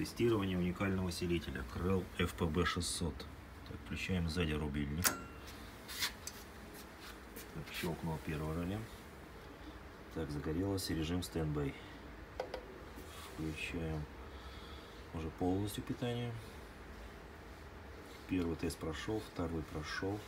Тестирование уникального усилителя крыл FPB 600. Так, включаем сзади рубильник. Так, щелкнул первый реле. Так, загорелся режим стендбай. Включаем уже полностью питание. Первый тест прошел, второй прошел.